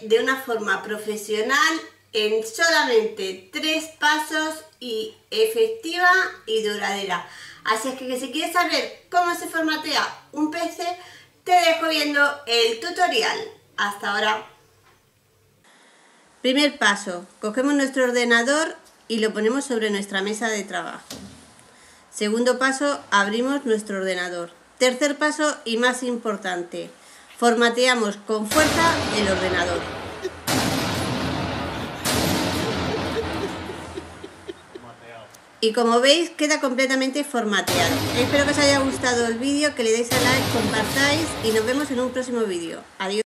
de una forma profesional en solamente tres pasos y efectiva y duradera. Así es que si quieres saber cómo se formatea un PC, te dejo viendo el tutorial. Hasta ahora. Primer paso, cogemos nuestro ordenador y lo ponemos sobre nuestra mesa de trabajo. Segundo paso, abrimos nuestro ordenador. Tercer paso y más importante, formateamos con fuerza el ordenador. Y como veis queda completamente formateado. Espero que os haya gustado el vídeo, que le deis a like, compartáis y nos vemos en un próximo vídeo. Adiós.